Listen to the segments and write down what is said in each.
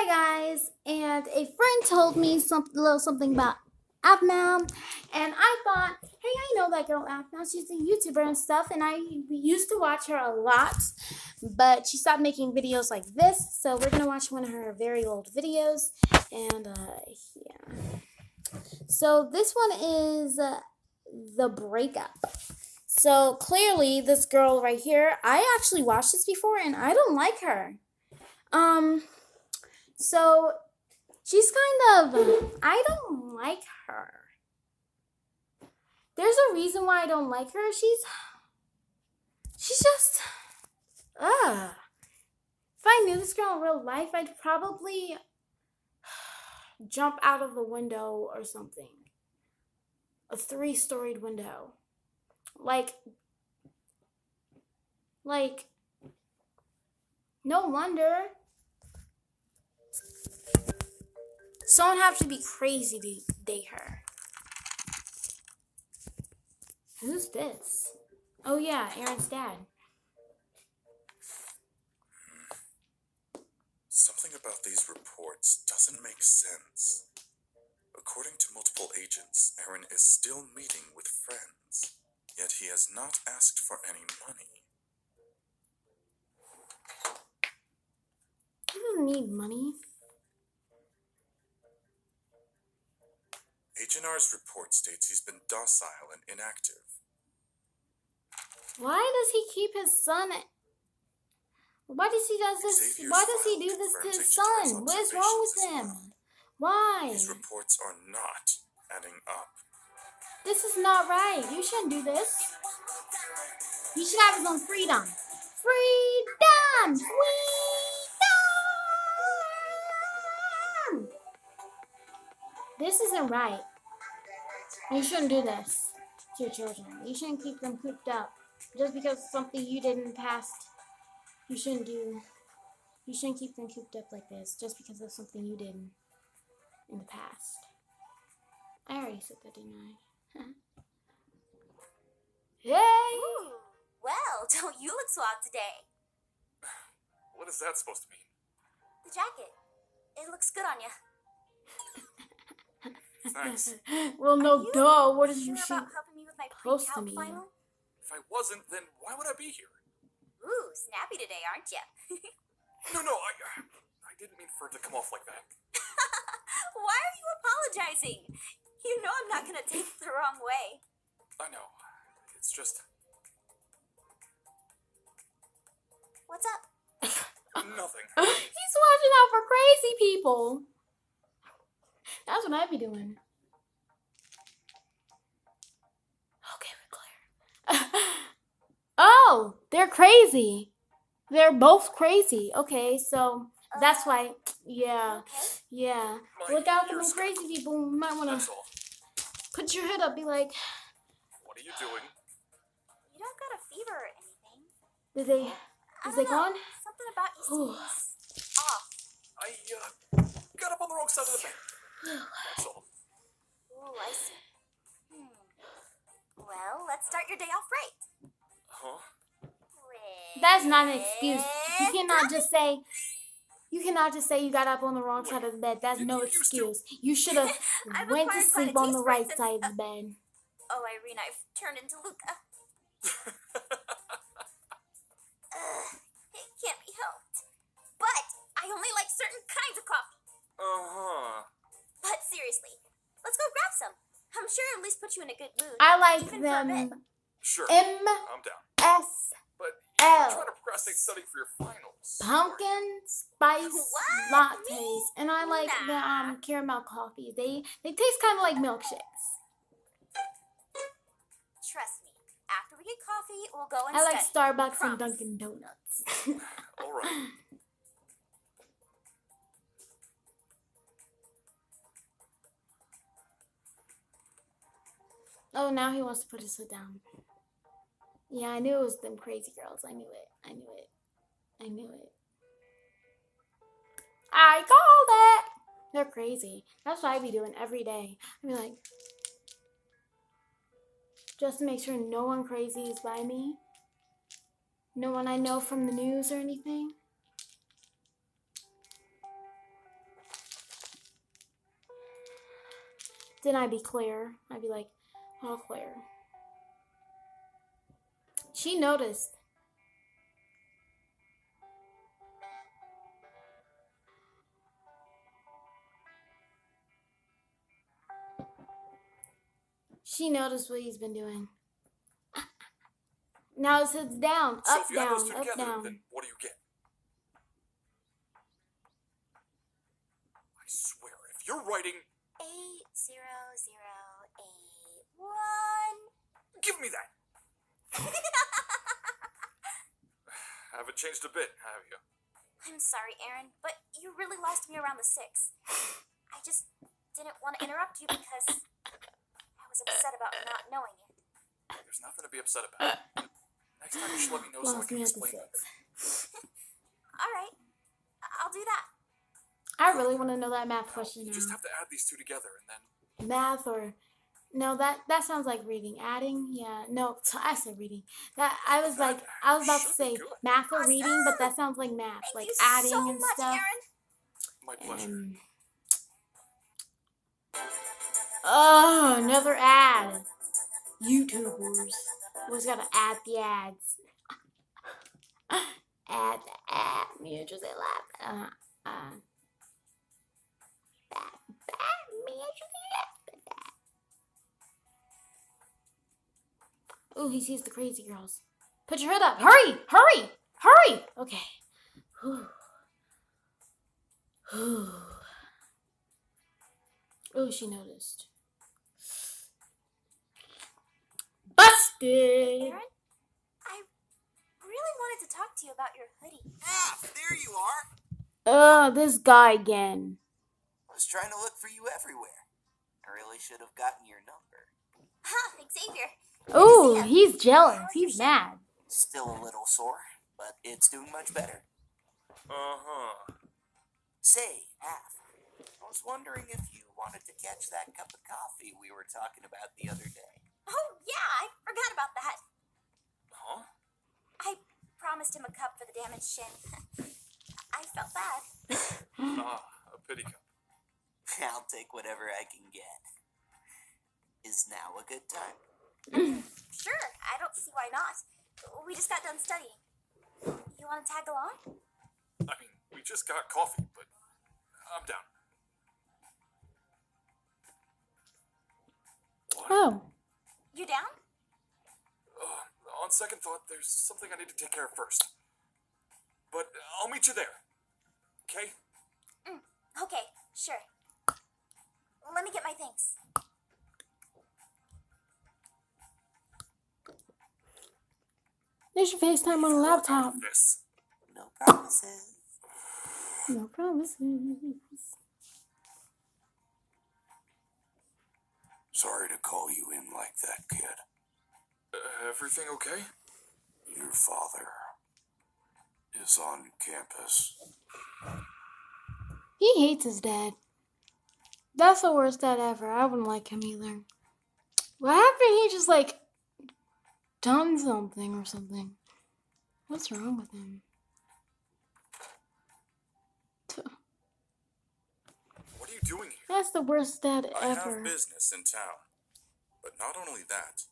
Hi guys, and a friend told me some little something about Aphmau, and I thought, hey, I know that girl Aphmau. She's a YouTuber and stuff, and I used to watch her a lot, but she stopped making videos like this. So we're gonna watch one of her very old videos, and uh, yeah. So this one is uh, the breakup. So clearly, this girl right here, I actually watched this before, and I don't like her. Um. So she's kind of I don't like her. There's a reason why I don't like her. She's she's just ugh. If I knew this girl in real life, I'd probably jump out of the window or something. A three-storied window. Like like no wonder Someone have to be crazy to date her. Who's this? Oh yeah, Aaron's dad. Something about these reports doesn't make sense. According to multiple agents, Aaron is still meeting with friends, yet he has not asked for any money. He doesn't need money. Agent R's report states he's been docile and inactive. Why does he keep his son? Why does he does this? Xavier's why does he do this to his son? What is wrong with him? well. Why? These reports are not adding up. This is not right. You shouldn't do this. He should have his own freedom. Freedom! Freedom! This isn't right. You shouldn't do this to your children. You shouldn't keep them cooped up. Just because of something you did in the past, you shouldn't do. You shouldn't keep them cooped up like this just because of something you did in the past. I already said that, didn't I? hey! Ooh, well, don't you look suave today? What is that supposed to mean? The jacket. It looks good on you. Thanks. well, no, you duh. What did you sure shoot? about helping me with my close to me. final? If I wasn't, then why would I be here? Ooh, snappy today, aren't you? No, no, I, I didn't mean for it to come off like that. Why are you apologizing? You know I'm not gonna take it the wrong way. I know. It's just What's up? nothing. He's watching out for crazy people. That's what I'd be doing. Okay, we're clear. oh, they're crazy. They're both crazy. Okay, so that's why. Yeah, Okay. yeah. My Look out for ears those crazy people. You might want to put your head up. Be like, What are you doing? You don't got a fever or anything. did they? I Is they don't know. gone? Something about you seems off. I uh, got up on the wrong side of the bed. That's all. Ooh, I see. Hmm. Well, let's start your day off right. Huh? That's not an excuse. You cannot just say. You cannot just say you got up on the wrong side of the bed. That's no you used to- excuse. You should have went to acquired quite a sleep on the taste for it right side of the bed. Oh, Irene, I've turned into Luca. Ugh, it can't be helped. But I only like certain kinds of coffee. Uh huh. But seriously, let's go grab some. I'm sure it'll at least put you in a good mood. I like Even for a bit. them Sure. M I'm down. S But L. you're trying to procrastinate studying for your finals. pumpkin spice What? lattes, and I like the um caramel coffee. They they taste kind of like milkshakes. Trust me. After we get coffee, we'll go and I like study. Starbucks and Dunkin' Donuts. All right. Oh, now he wants to put his foot down. Yeah, I knew it was them crazy girls. I knew it. I knew it. I knew it. I called it. They're crazy. That's what I be doing every day. I be like, just to make sure no one crazy is by me. No one I know from the news or anything. Then I'd be clear. I'd be like, oh, Claire. She noticed. She noticed what he's been doing. Now it says down, So up, if you add those down, two up, together, down. then what do you get? I swear, if you're writing, give me that. Haven't changed a bit, have you? I'm sorry, Aaron, but you really lost me around the six. I just didn't want to interrupt you because I was upset about not knowing it. There's nothing to be upset about. Next time you should let me know so I can me at the explain better. six. All right, I'll do that. I really want to know that math question You now. just have to add these two together and then. math or no that that sounds like reading. Adding? Yeah. No t- i said reading. That i was like i was about to say math or reading but that sounds like math Thank like you adding so and much, stuff. Aaron. My pleasure. and oh another ad. Youtubers. Always gotta add the ads. Add the ad. Me just say laugh uh uh Oh, he sees the crazy girls. Put your hood up. Hurry! Hurry! Hurry! Okay. Whew. Whew. Oh, she noticed. Busted! Aaron, I really wanted to talk to you about your hoodie. Ah, there you are. Ugh, this guy again. I was trying to look for you everywhere. I really should have gotten your number. Ha, Xavier. Oh, he's jealous. He's mad. Still a little sore, but it's doing much better. Uh huh. Say, Af, I was wondering if you wanted to catch that cup of coffee we were talking about the other day. Oh, yeah, I forgot about that. Huh? I promised him a cup for the damaged shin. I felt bad. Ah, a pity cup. I'll take whatever I can get. Is now a good time? Sure, I don't see why not. We just got done studying. You want to tag along? I mean, we just got coffee, but I'm down. What? Oh. You down? Uh, on second thought, there's something I need to take care of first. But I'll meet you there. Okay? Okay, sure. Let me get my things. They should FaceTime on a laptop. This. No promises. No promises. Sorry to call you in like that, kid. Uh, everything okay? Your father is on campus. He hates his dad. That's the worst dad ever. I wouldn't like him either. What happened? He just like done something or something. What's wrong with him? What are you doing here? That's the worst dad I ever. have business in town. But not only that,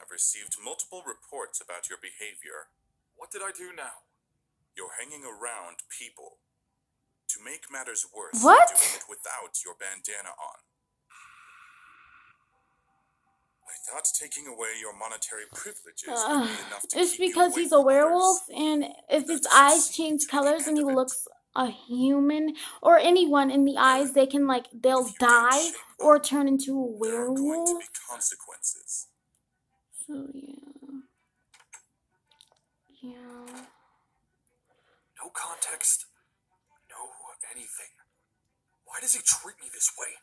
I've received multiple reports about your behavior. What did I do now? You're hanging around people. To make matters worse, What? you're doing it without your bandana on. I taking away your monetary privileges would be enough to It's because he's a werewolf, others. and if his eyes change colors and he end of it. looks a human or anyone in the eyes, they can like they'll If you don't die or turn into a There are going to werewolf. consequences. So yeah, yeah. No context. No anything. Why does he treat me this way?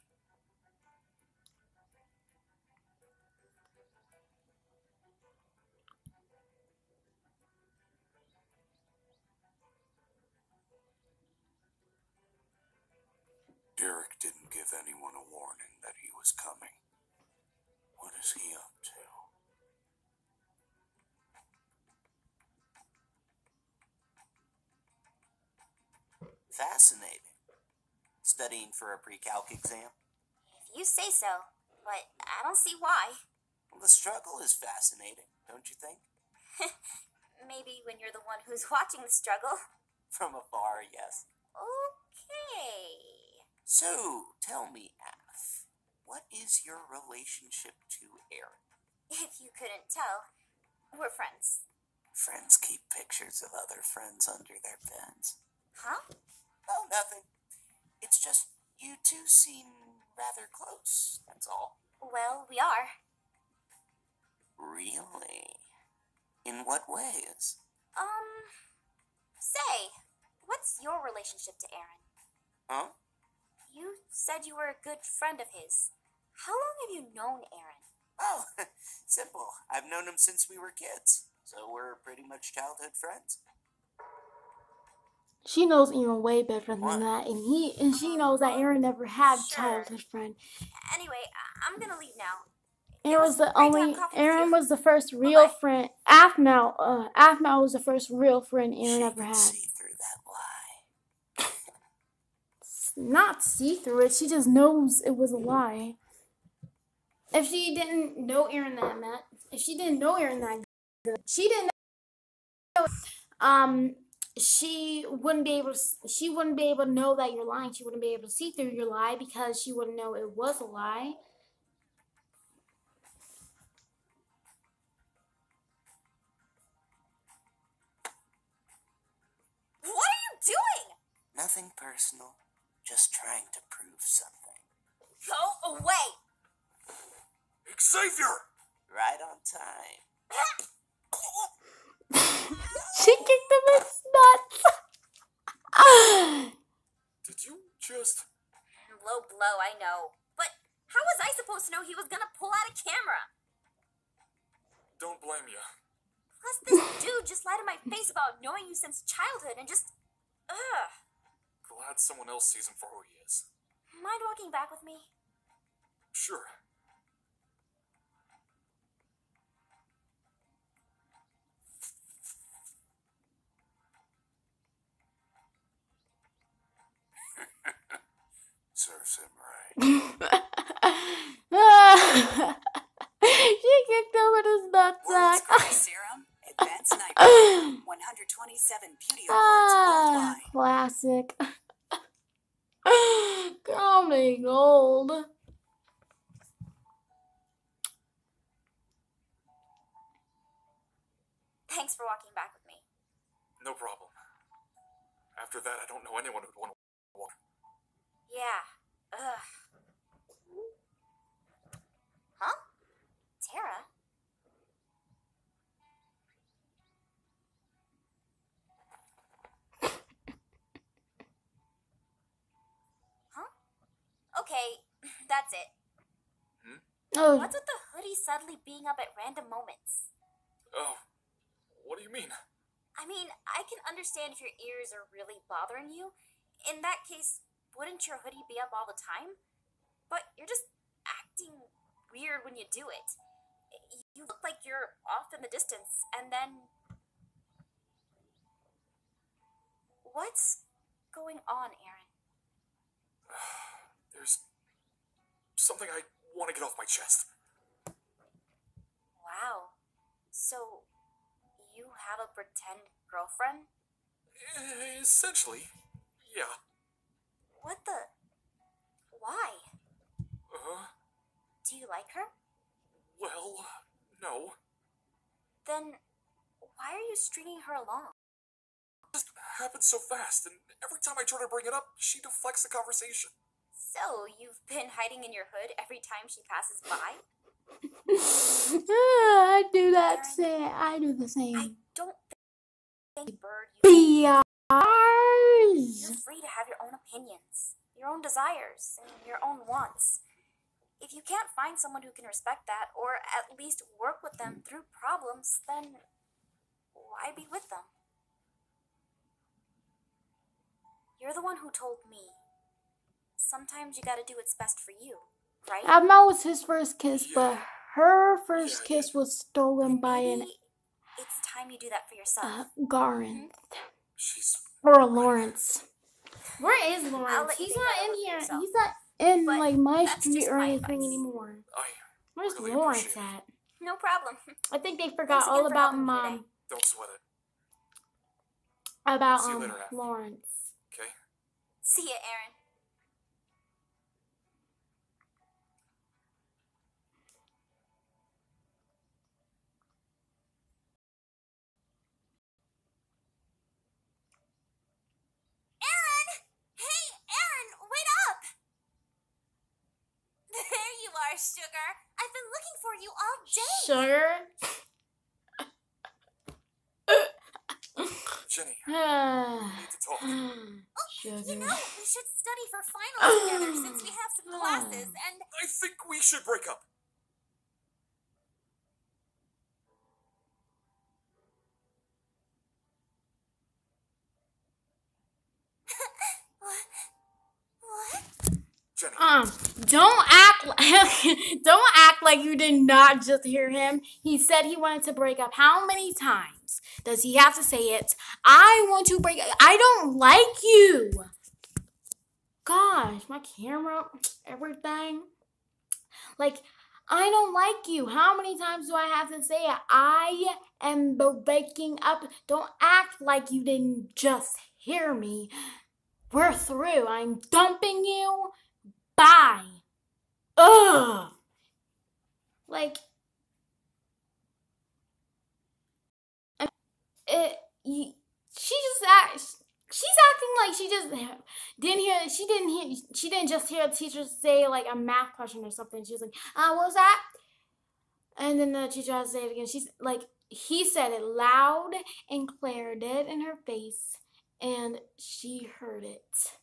Give anyone a warning that he was coming. What is he up to? Fascinating. Studying for a pre-calc exam? If you say so. but I don't see why. Well, the struggle is fascinating, don't you think? Maybe when you're the one who's watching the struggle. From afar, yes. Okay. So, tell me, Af, what is your relationship to Aaron? If you couldn't tell, we're friends. Friends keep pictures of other friends under their beds. Huh? Oh, nothing. It's just you two seem rather close, that's all. Well, we are. Really? In what ways? Um, say, what's your relationship to Aaron? Huh? You said you were a good friend of his. How long have you known Aaron? Oh, simple. I've known him since we were kids, so we're pretty much childhood friends. She knows Aaron way better than What? that, and he and she knows that Aaron never had a Sure. childhood friend. Anyway, I- I'm gonna leave now. Aaron was the was great to have only. Aaron was the first real Bye-bye. friend. Aphmau, uh, Aphmau was the first real friend Aaron she ever can had. see through that lie. It's not see through it. She just knows it was a lie. If she didn't know Aaron that met, if she didn't know Aaron that good, she didn't know. Um, she wouldn't be able. To, she wouldn't be able to know that you're lying. She wouldn't be able to see through your lie because she wouldn't know it was a lie. What are you doing? Nothing personal, just trying to prove something. Go away. Xavier! Right on time. She kicked him in his nuts. Did you just. Low blow, I know. But how was I supposed to know he was gonna pull out a camera? Don't blame you. Plus, this dude just lied to my face about knowing you since childhood and just. Ugh. Glad someone else sees him for who he is. Mind walking back with me? Sure. Serves him right. she kicked him in his World's nutsack. Serum, Advanced Night. 127 beauty awards ah, worldwide. classic. Okay, that's it. Hmm? Oh, What's with the hoodie suddenly being up at random moments? Oh, what do you mean? I mean, I can understand if your ears are really bothering you. In that case, wouldn't your hoodie be up all the time? But you're just acting weird when you do it. You look like you're off in the distance, and then. What's going on, Aaron? There's something I want to get off my chest. Wow. So, you have a pretend girlfriend? Eh, Essentially, yeah. What the? Why? Uh, Do you like her? well, no. Then, why are you stringing her along? It just happened so fast, and every time I try to bring it up, she deflects the conversation. So, you've been hiding in your hood every time she passes by? I do that same. I do the same. I don't think, Bird, you BRs. you're free to have your own opinions, your own desires, and your own wants. If you can't find someone who can respect that, or at least work with them through problems, then why be with them? You're the one who told me. Sometimes you gotta do what's best for you, right? Admiral was his first kiss, but her first kiss was stolen by an it's time you do that for yourself. uh, Garin She's or a Lawrence. Where is I'll Lawrence? He's not in here. yourself. He's not. in But like my street or my anything advice. anymore. I Where's really Lawrence appreciate it. at? No problem. I think they forgot all for about mom. today. don't sweat it. About um later, Lawrence. Okay. See ya, Aaron. Aaron! Hey, Aaron, wait up! There you are, sugar. I've been looking for you all day. Sugar. Jenny, Ah. we need to talk. You Sugar. know, we should study for finals together since we have some classes, and I think we should break up. what? Don't act like don't act like you did not just hear him. He said he wanted to break up. How many times does he have to say it? I want to break I don't like you. Gosh, my camera, everything. Like I don't like you. How many times do I have to say it? I am breaking up. Don't act like you didn't just hear me. We're through. I'm dumping you. Bye. Ugh. Like, it, she just act, she's acting like she just didn't hear. She didn't hear. She didn't just hear a teacher say like a math question or something. She was like, "Uh, what was that?" And then the teacher has to say it again. She's like, he said it loud and clear, dead in her face, and she heard it.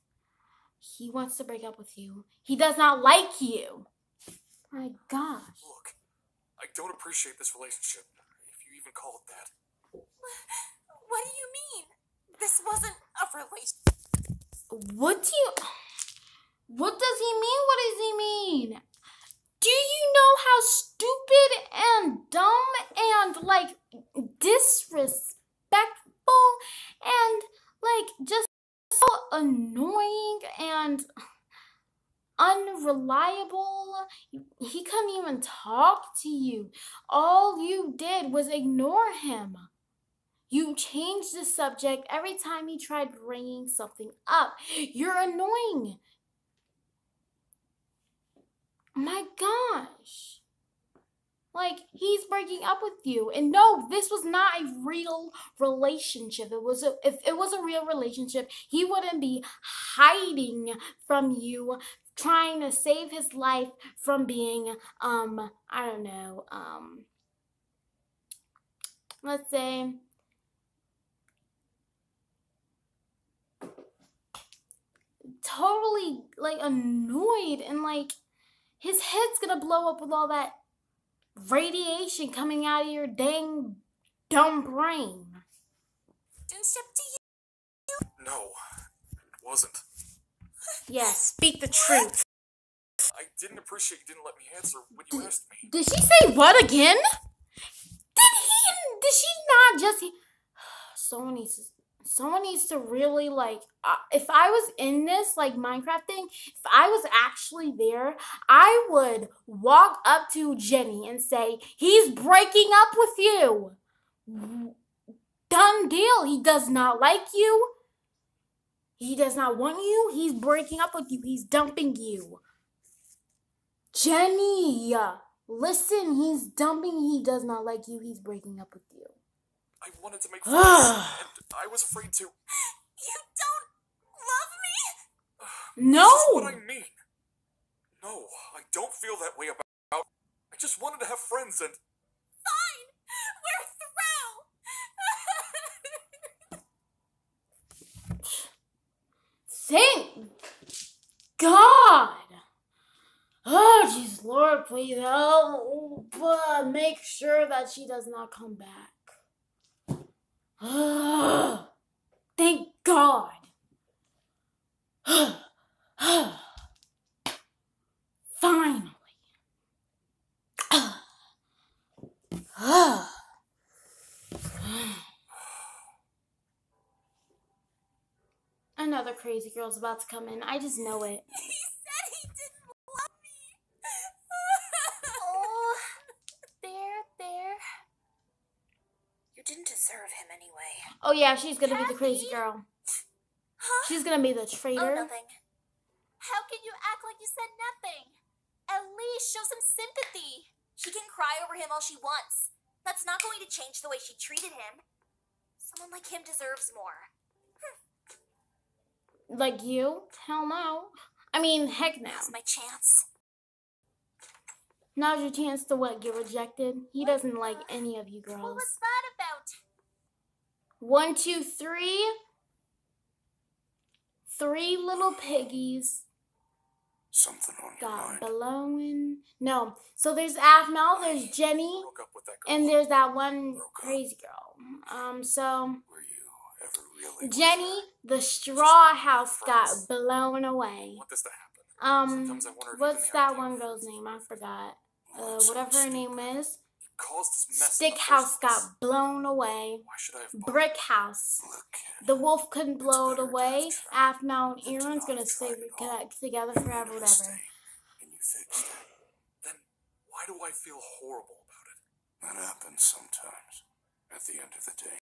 He wants to break up with you. He does not like you. My gosh. look, I don't appreciate this relationship, if you even call it that. What do you mean? This wasn't a relationship. What do you. What does he mean? What does he mean? Do you know how stupid and dumb and like disrespectful and like just so annoying and unreliable? He couldn't even talk to you. All you did was ignore him. You changed the subject every time he tried bringing something up. You're annoying. My gosh. Like, he's breaking up with you. And no, this was not a real relationship. It was a, if it was a real relationship, he wouldn't be hiding from you, trying to save his life from being, um, I don't know, um, let's say, totally like annoyed and like his head's gonna blow up with all that radiation coming out of your dang dumb brain. Relationship to you? No, it wasn't. Yes, speak the truth. I didn't appreciate you didn't let me answer when you asked me. Did she say what again? Did he? Did she not just? Someone needs to. Someone needs to really like. Uh, if I was in this like Minecraft thing, if I was actually there, I would walk up to Jenny and say, "He's breaking up with you." Done deal. He does not like you. He does not want you. He's breaking up with you. He's dumping you. Jenny, listen, he's dumping. He does not like you. He's breaking up with you. I wanted to make friends, I was afraid to. You don't love me? No. This is what I mean. No, I don't feel that way about. I just wanted to have friends, and Fine. We're through. Thank God. Oh, jeez, Lord, please help. Uh, make sure that she does not come back. Ah, thank God. Finally. Another crazy girl's about to come in. I just know it. he said he didn't didn't deserve him anyway. Oh yeah, she's gonna be the crazy girl. Huh? She's gonna be the Oh, traitor. nothing. How can you act like you said nothing? At least show some sympathy. She can cry over him all she wants. That's not going to change the way she treated him. Someone like him deserves more. like you? Hell no. I mean, heck no. Now's my chance. Now's your chance to what? Get rejected? He doesn't like any of you What girls. was that about? One, two, three. Three little piggies Something on your got mind. blowing. No. So there's Aphmau, there's Jenny, Broke up with that girl. and there's that one crazy girl. Um, so Were you ever really? Jenny, the straw house got blown away. Want this to happen? Um, Sometimes I wonder if what's that one girl's name? I forgot. Uh, whatever her name is. You caused this mess in Stick the house place. got blown away. Why should I have? Brick house. Look. The wolf couldn't blow it better to away. have tried Aphmau and Aaron's gonna stay tried at all. connect together You forever, a whatever. and you fixed it. Then why do I feel horrible about it? That happens sometimes. At the end of the day.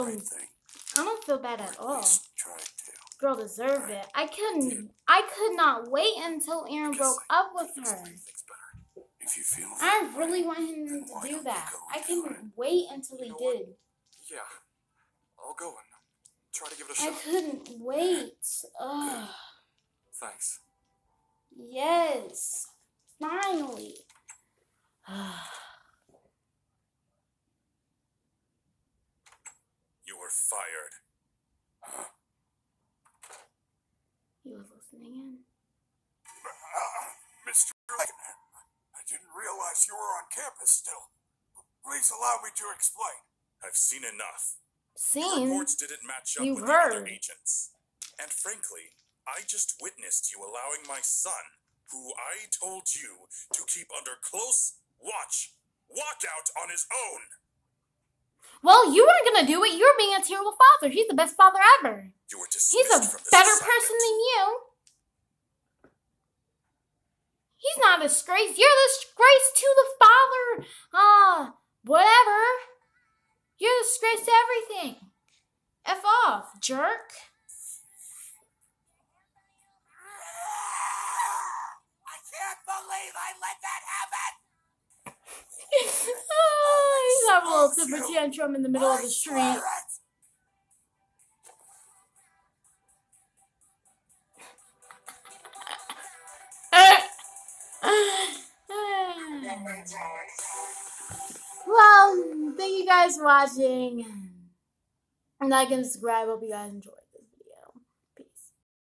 Mm. Right thing. I don't feel bad at at all. least tried to. Girl deserved it. I couldn't. I could not wait until Aaron Because broke up with Just her. I really want him to do that. I couldn't wait until he did. Yeah, I'll go and try to give it a I shot. couldn't wait. Ugh. Thanks. Yes. Finally. You were fired. Huh? he was listening in. Mr. I didn't realize you were on campus still. Please me to explain. I've seen enough. Seen? Reports didn't match up You've with the other heard. agents. And frankly, I just witnessed you allowing my son, who I told you to keep under close watch, walk out on his own. Well, you weren't gonna do it. You're being a terrible father. He's the best father ever. You were He's a from this better assignment. person than you. He's not a disgrace. You're a disgrace to the father. Ah, whatever. You're a disgrace everything. F off, jerk. I can't believe I let that happen. oh, he's having a little tantrum in the middle of the street. well, thank you guys for watching. And like and subscribe. Hope you guys enjoyed.